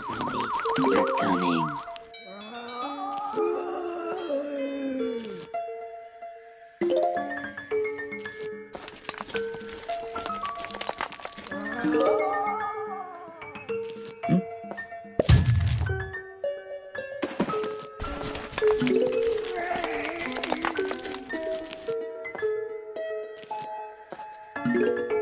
Psycho zombies are coming. Hmm?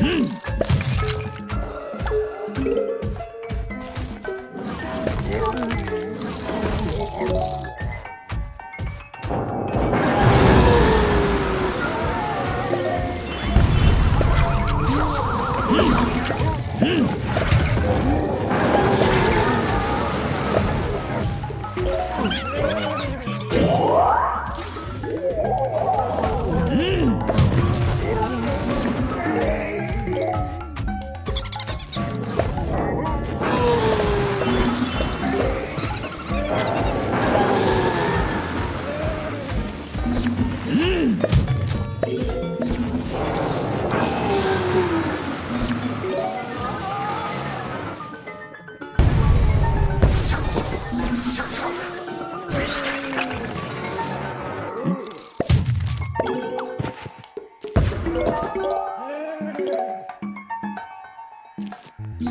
Hmm. Mm.